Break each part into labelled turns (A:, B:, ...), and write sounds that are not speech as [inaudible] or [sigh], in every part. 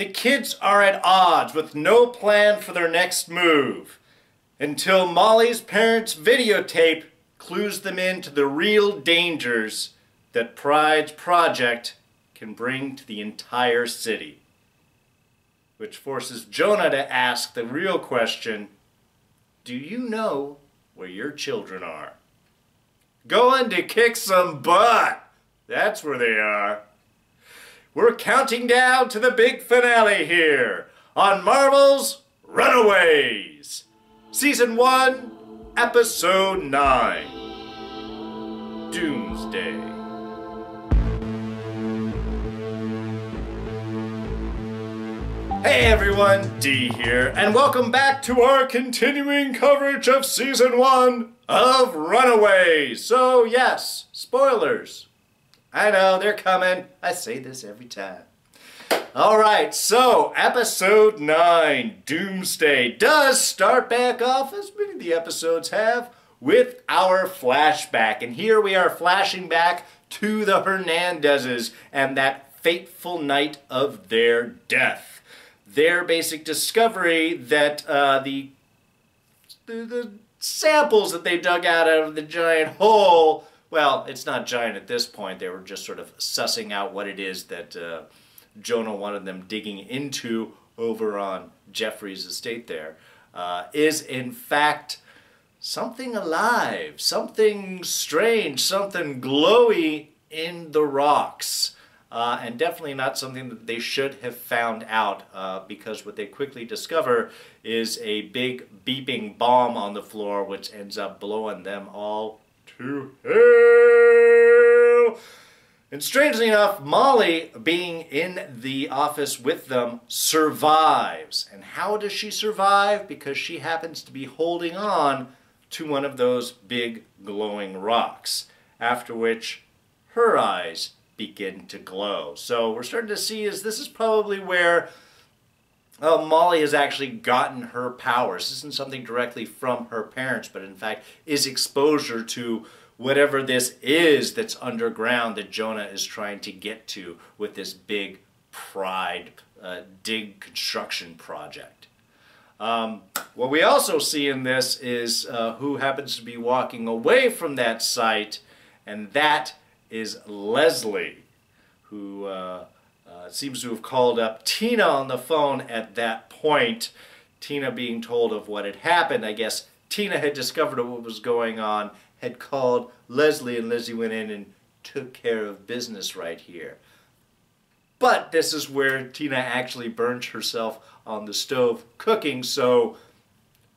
A: The kids are at odds with no plan for their next move until Molly's parents' videotape clues them into the real dangers that Pride's project can bring to the entire city. Which forces Jonah to ask the real question Do you know where your children are? Going to kick some butt! That's where they are. We're counting down to the big finale here on Marvel's Runaways, Season 1, Episode 9 Doomsday. Hey everyone, D here, and welcome back to our continuing coverage of Season 1 of Runaways. So, yes, spoilers. I know, they're coming. I say this every time. Alright, so episode 9, Doomsday, does start back off, as many of the episodes have, with our flashback. And here we are flashing back to the Hernandezes and that fateful night of their death. Their basic discovery that uh, the, the, the samples that they dug out of the giant hole well, it's not giant at this point. They were just sort of sussing out what it is that uh, Jonah wanted them digging into over on Geoffrey's estate there. Uh, is in fact something alive, something strange, something glowy in the rocks. Uh, and definitely not something that they should have found out uh, because what they quickly discover is a big beeping bomb on the floor which ends up blowing them all to hell. And strangely enough, Molly, being in the office with them, survives. And how does she survive? Because she happens to be holding on to one of those big glowing rocks. After which, her eyes begin to glow. So we're starting to see is this is probably where Molly has actually gotten her powers. This isn't something directly from her parents, but in fact is exposure to whatever this is that's underground that Jonah is trying to get to with this big pride uh, dig construction project. Um, what we also see in this is uh, who happens to be walking away from that site, and that is Leslie, who uh, seems to have called up Tina on the phone at that point. Tina being told of what had happened. I guess Tina had discovered what was going on, had called Leslie, and Leslie went in and took care of business right here. But this is where Tina actually burnt herself on the stove cooking, so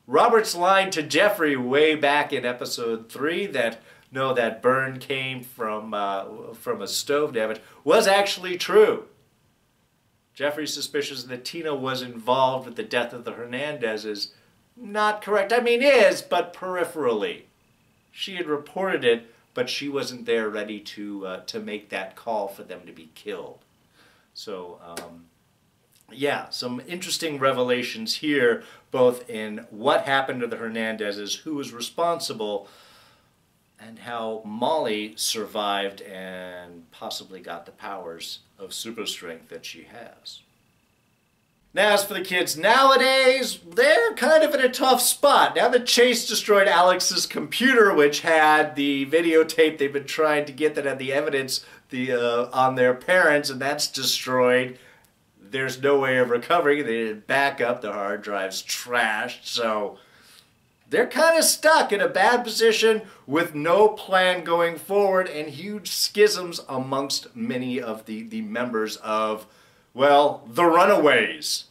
A: Robert's line to Geoffrey way back in episode 3 that no, that burn came from, uh, from a stove damage was actually true. Geoffrey's suspicions that Tina was involved with the death of the Hernandezes not correct. I mean, is, but peripherally. She had reported it, but she wasn't there ready to, uh, to make that call for them to be killed. So, um, yeah, some interesting revelations here, both in what happened to the Hernandezes, who was responsible, and how Molly survived and possibly got the powers of super strength that she has. Now, as for the kids nowadays, they're kind of in a tough spot. Now that Chase destroyed Alex's computer, which had the videotape they've been trying to get that had the evidence the uh, on their parents, and that's destroyed, there's no way of recovering. They didn't back up. The hard drive's trashed, so they're kind of stuck in a bad position with no plan going forward and huge schisms amongst many of the, the members of, well, the Runaways,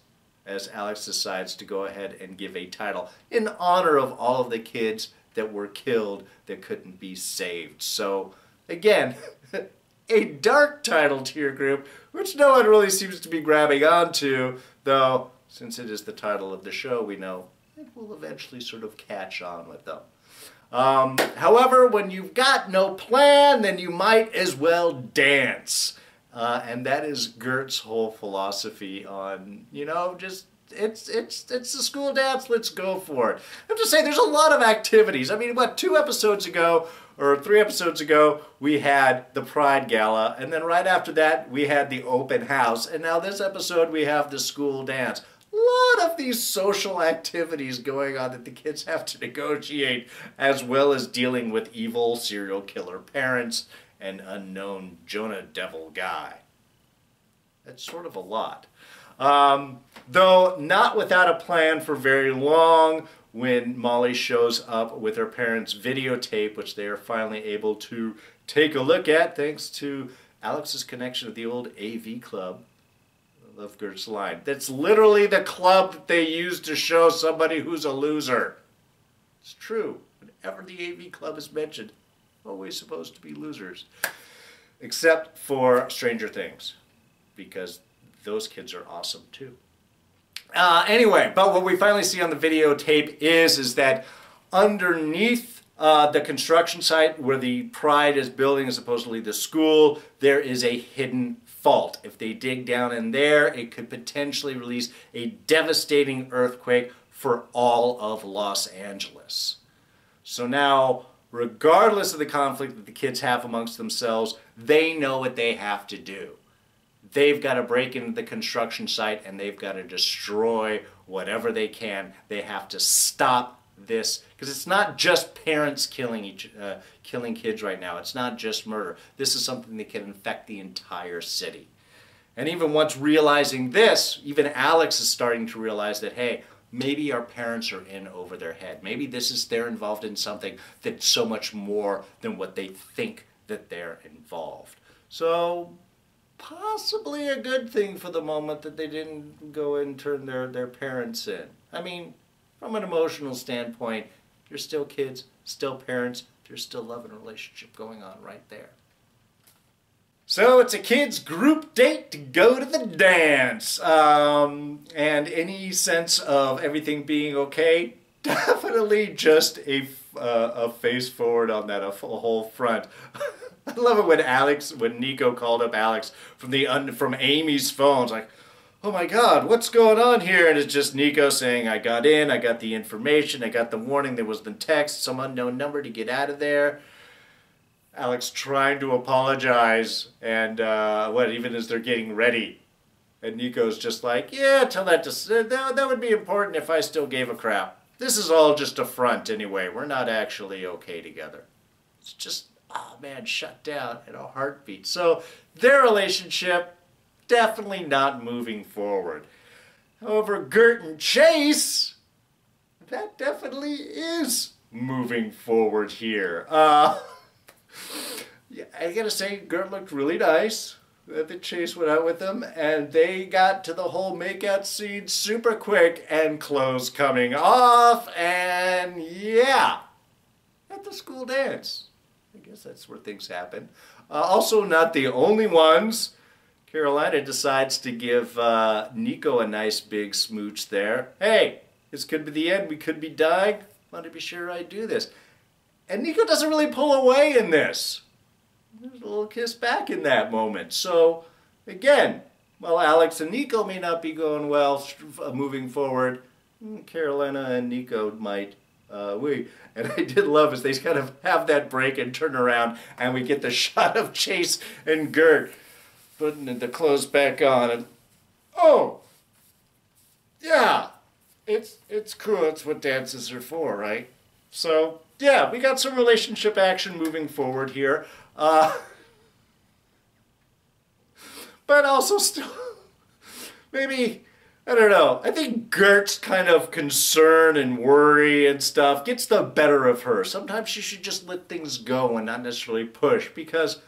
A: as Alex decides to go ahead and give a title in honor of all of the kids that were killed that couldn't be saved. So, again, [laughs] a dark title to your group, which no one really seems to be grabbing onto, though, since it is the title of the show, we know it will eventually sort of catch on with them. Um, however, when you've got no plan, then you might as well dance. Uh, and that is Gert's whole philosophy on, you know, just it's it's it's the school dance. Let's go for it. I'm just saying, there's a lot of activities. I mean, what two episodes ago or three episodes ago we had the Pride Gala, and then right after that we had the open house, and now this episode we have the school dance. Lot of these social activities going on that the kids have to negotiate, as well as dealing with evil serial killer parents and unknown Jonah Devil guy. That's sort of a lot. Um, though not without a plan for very long when Molly shows up with her parents' videotape, which they are finally able to take a look at thanks to Alex's connection to the old AV club. Gert's line. That's literally the club that they use to show somebody who's a loser. It's true. Whenever the AV club is mentioned, always supposed to be losers. Except for Stranger Things, because those kids are awesome too. Uh, anyway, but what we finally see on the videotape is, is that underneath uh, the construction site where the Pride is building, is supposedly the school, there is a hidden fault. If they dig down in there, it could potentially release a devastating earthquake for all of Los Angeles. So now, regardless of the conflict that the kids have amongst themselves, they know what they have to do they've got to break into the construction site and they've got to destroy whatever they can. They have to stop this because it's not just parents killing each uh, killing kids right now. It's not just murder. This is something that can infect the entire city. And even once realizing this, even Alex is starting to realize that hey, maybe our parents are in over their head. Maybe this is they're involved in something that's so much more than what they think that they're involved. So possibly a good thing for the moment that they didn't go and turn their, their parents in. I mean, from an emotional standpoint, you're still kids, still parents, there's still love and relationship going on right there. So it's a kid's group date to go to the dance. Um, and any sense of everything being okay? [laughs] Definitely just a, uh, a face forward on that, a whole front. [laughs] I love it when Alex, when Nico called up Alex from the from Amy's phone. Like, oh my God, what's going on here? And it's just Nico saying, I got in, I got the information, I got the warning, there was the text, some unknown number to get out of there. Alex trying to apologize, and uh, what, even as they're getting ready. And Nico's just like, yeah, tell that to, that, that would be important if I still gave a crap. This is all just a front anyway. We're not actually okay together. It's just oh man, shut down in a heartbeat. So their relationship definitely not moving forward. However, Gert and Chase, that definitely is moving forward here. Uh, [laughs] yeah, I gotta say, Gert looked really nice. that The Chase went out with them, and they got to the whole makeout scene super quick, and clothes coming off, and yeah, at the school dance. I guess that's where things happen. Uh, also, not the only ones. Karolina decides to give uh, Nico a nice big smooch there. Hey, this could be the end. We could be dying. Want to be sure I do this. And Nico doesn't really pull away in this. There's a little kiss back in that moment. So, again, while Alex and Nico may not be going well uh, moving forward, hmm, Karolina and Nico might uh, we [laughs] and I did love is they kind of have that break and turn around and we get the [laughs] shot of Chase and Gert putting the clothes back on and oh yeah it's it's cool it's what dances are for right so yeah we got some relationship action moving forward here uh, [laughs] but also still [laughs] maybe I don't know. I think Gert's kind of concern and worry and stuff gets the better of her. Sometimes she should just let things go and not necessarily push because,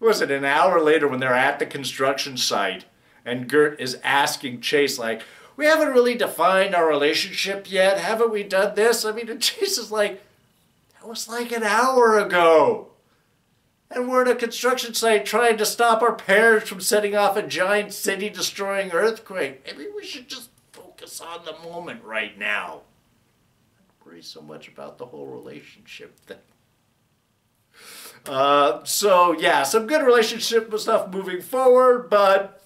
A: was it, an hour later when they're at the construction site and Gert is asking Chase, like, we haven't really defined our relationship yet. Haven't we done this? I mean, and Chase is like, that was like an hour ago. And we're at a construction site trying to stop our parents from setting off a giant city destroying earthquake. Maybe we should just focus on the moment right now. I worry so much about the whole relationship thing. Uh, so, yeah, some good relationship stuff moving forward, but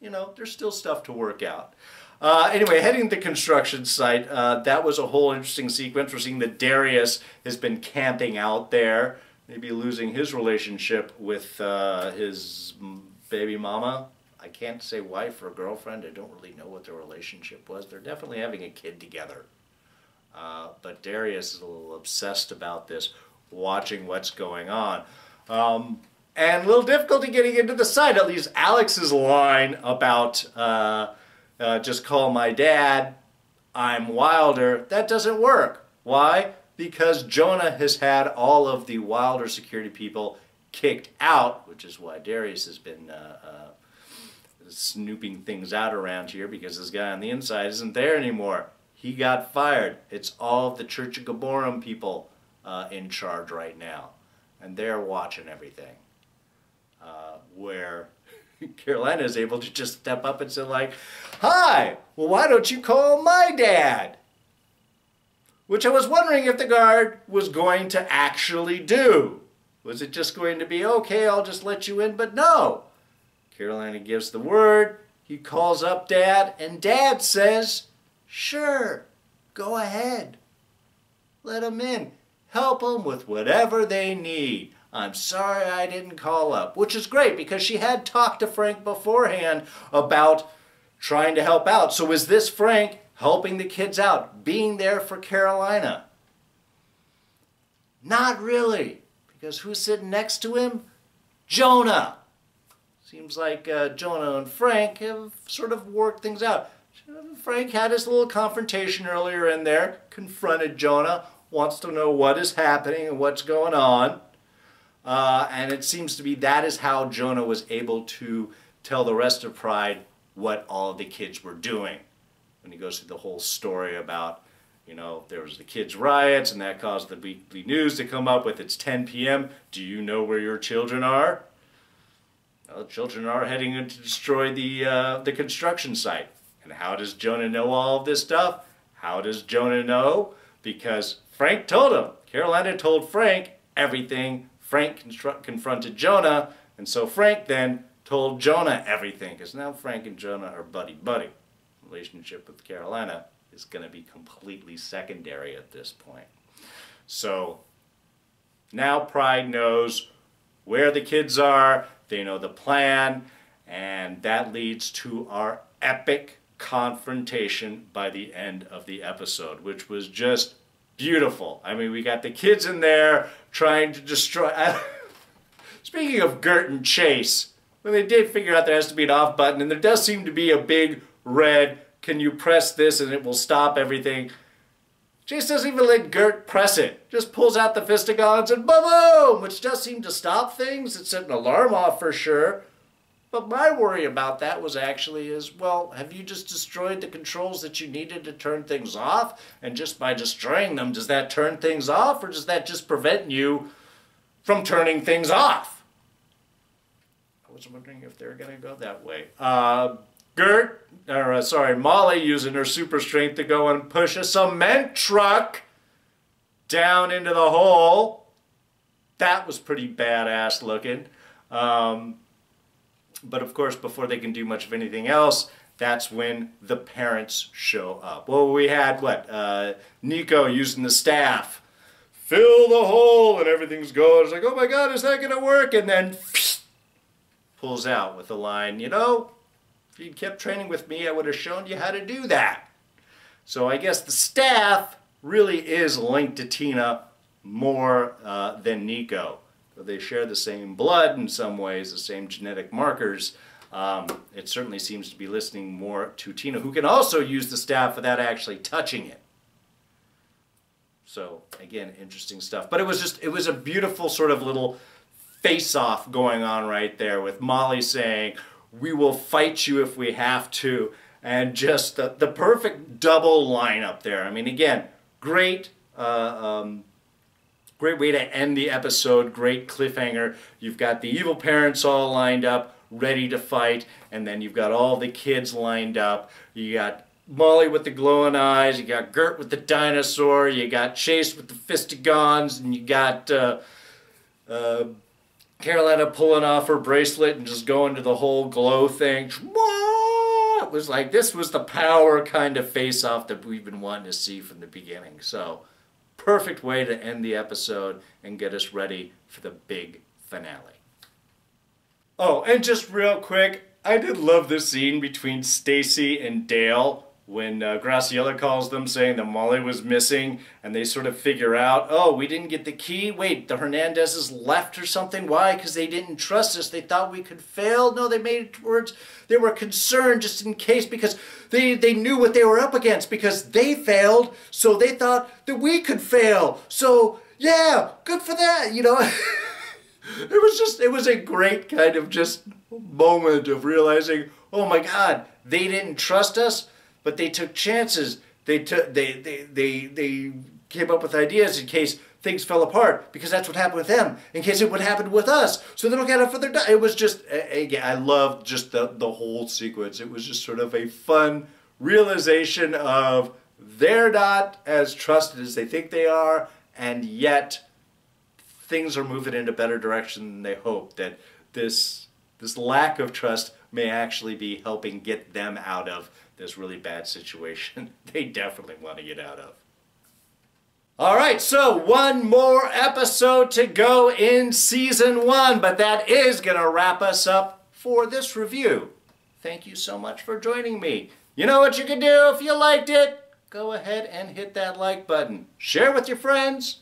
A: you know, there's still stuff to work out. Uh, anyway, heading to the construction site, uh, that was a whole interesting sequence. We're seeing that Darius has been camping out there, maybe losing his relationship with uh, his baby mama. I can't say wife or girlfriend. I don't really know what their relationship was. They're definitely having a kid together. Uh, but Darius is a little obsessed about this, watching what's going on. Um, and a little difficulty getting into the site. At least Alex's line about uh, uh, just call my dad, I'm Wilder, that doesn't work. Why? Because Jonah has had all of the Wilder security people kicked out, which is why Darius has been uh, uh, snooping things out around here because this guy on the inside isn't there anymore. He got fired. It's all of the Church of Gibborim people uh, in charge right now, and they're watching everything. Uh, where [laughs] Karolina is able to just step up and say like, Hi, well why don't you call my dad? Which I was wondering if the guard was going to actually do. Was it just going to be, okay, I'll just let you in? But no. Karolina gives the word, he calls up dad, and dad says, sure, go ahead. Let him in. Help them with whatever they need. I'm sorry I didn't call up, which is great because she had talked to Frank beforehand about trying to help out. So is this Frank helping the kids out, being there for Karolina? Not really, because who's sitting next to him? Jonah. Seems like uh, Jonah and Frank have sort of worked things out. Frank had his little confrontation earlier in there, confronted Jonah, wants to know what is happening and what's going on. Uh, and it seems to be that is how Jonah was able to tell the rest of Pride what all the kids were doing. When he goes through the whole story about, you know, there was the kids' riots and that caused the weekly news to come up with it's 10 p.m. Do you know where your children are? Well, children are heading in to destroy the, uh, the construction site. And how does Jonah know all of this stuff? How does Jonah know? Because Frank told him. Karolina told Frank everything Frank confronted Jonah, and so Frank then told Jonah everything, because now Frank and Jonah are buddy-buddy. Relationship with Karolina is going to be completely secondary at this point. So now Pride knows where the kids are, they know the plan, and that leads to our epic confrontation by the end of the episode, which was just beautiful. I mean, we got the kids in there trying to destroy. [laughs] Speaking of Gert and Chase, when they did figure out there has to be an off button, and there does seem to be a big red, can you press this and it will stop everything. Chase doesn't even let Gert press it. Just pulls out the fistigons and boom, boom, which does seem to stop things. It set an alarm off for sure. But my worry about that was actually is, well, have you just destroyed the controls that you needed to turn things off? And just by destroying them, does that turn things off or does that just prevent you from turning things off? I was wondering if they're going to go that way. Uh, Gert, or uh, sorry, Molly using her super strength to go and push a cement truck down into the hole. That was pretty badass looking. Um, but of course, before they can do much of anything else, that's when the parents show up. Well, we had, what, uh, Nico using the staff. Fill the hole and everything's going. It's like, oh my God, is that going to work? And then [sniffs] pulls out with the line, you know, if you'd kept training with me, I would have shown you how to do that. So I guess the staff really is linked to Tina more uh, than Nico they share the same blood in some ways, the same genetic markers, um, it certainly seems to be listening more to Tina, who can also use the staff without actually touching it. So again, interesting stuff. But it was just, it was a beautiful sort of little face-off going on right there with Molly saying, we will fight you if we have to. And just the, the perfect double lineup there. I mean, again, great uh, um, Great way to end the episode, great cliffhanger. You've got the evil parents all lined up, ready to fight, and then you've got all the kids lined up. You got Molly with the glowing eyes, you got Gert with the dinosaur, you got Chase with the fistigons, and you got uh, uh, Karolina pulling off her bracelet and just going to the whole glow thing. It was like this was the power kind of face off that we've been wanting to see from the beginning. So perfect way to end the episode and get us ready for the big finale. Oh, and just real quick, I did love the scene between Stacey and Dale when uh, Graciela calls them saying that Molly was missing and they sort of figure out, oh, we didn't get the key. Wait, the Hernandezes left or something. Why? Because they didn't trust us. They thought we could fail. No, they made it towards, they were concerned just in case because they, they knew what they were up against because they failed. So they thought that we could fail. So yeah, good for that, you know. [laughs] it was just, it was a great kind of just moment of realizing, oh my God, they didn't trust us but they took chances. They took they they they they came up with ideas in case things fell apart because that's what happened with them. In case it would happen with us, so they don't get it for their. It was just again, I loved just the the whole sequence. It was just sort of a fun realization of they're not as trusted as they think they are, and yet things are moving in a better direction than they hope. That this this lack of trust may actually be helping get them out of this really bad situation [laughs] they definitely want to get out of. All right, so one more episode to go in season one, but that is going to wrap us up for this review. Thank you so much for joining me. You know what you can do if you liked it? Go ahead and hit that like button. Share with your friends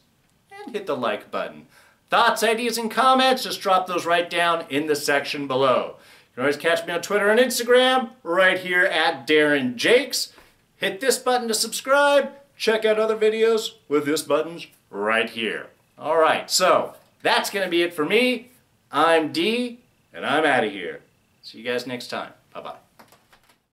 A: and hit the like button. Thoughts, ideas, and comments, just drop those right down in the section below can always catch me on Twitter and Instagram right here at Darrin Jaques. Hit this button to subscribe. Check out other videos with this buttons right here. All right, so that's going to be it for me. I'm D, and I'm out of here. See you guys next time. Bye-bye.